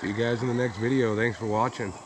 See you guys in the next video. Thanks for watching.